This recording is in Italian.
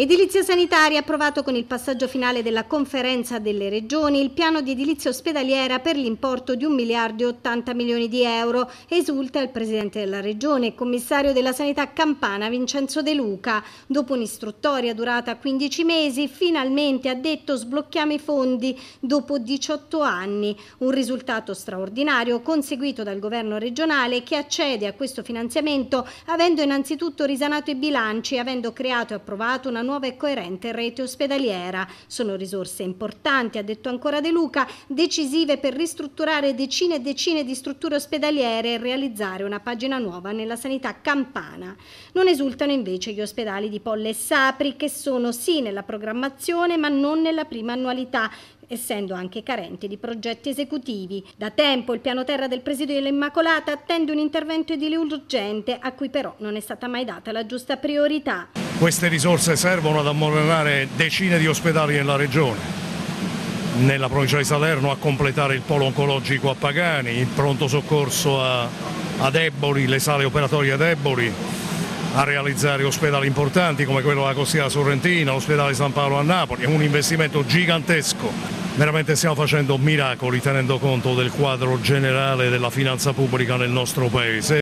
Edilizia sanitaria approvato con il passaggio finale della conferenza delle regioni il piano di edilizia ospedaliera per l'importo di 1 miliardo e 80 milioni di euro. Esulta il presidente della regione e commissario della sanità campana Vincenzo De Luca. Dopo un'istruttoria durata 15 mesi, finalmente ha detto sblocchiamo i fondi dopo 18 anni. Un risultato straordinario conseguito dal governo regionale che accede a questo finanziamento avendo innanzitutto risanato i bilanci e avendo creato e approvato una una nuova e coerente rete ospedaliera. Sono risorse importanti, ha detto ancora De Luca, decisive per ristrutturare decine e decine di strutture ospedaliere e realizzare una pagina nuova nella sanità campana. Non esultano invece gli ospedali di Polle e Sapri che sono sì nella programmazione ma non nella prima annualità essendo anche carenti di progetti esecutivi. Da tempo il piano terra del presidio dell'Immacolata attende un intervento edile urgente a cui però non è stata mai data la giusta priorità. Queste risorse servono ad ammodernare decine di ospedali nella regione, nella provincia di Salerno a completare il polo oncologico a Pagani, il pronto soccorso a, ad Eboli, le sale operatorie ad Eboli, a realizzare ospedali importanti come quello della Costiera Sorrentina, l'ospedale San Paolo a Napoli, è un investimento gigantesco. Veramente stiamo facendo miracoli tenendo conto del quadro generale della finanza pubblica nel nostro Paese.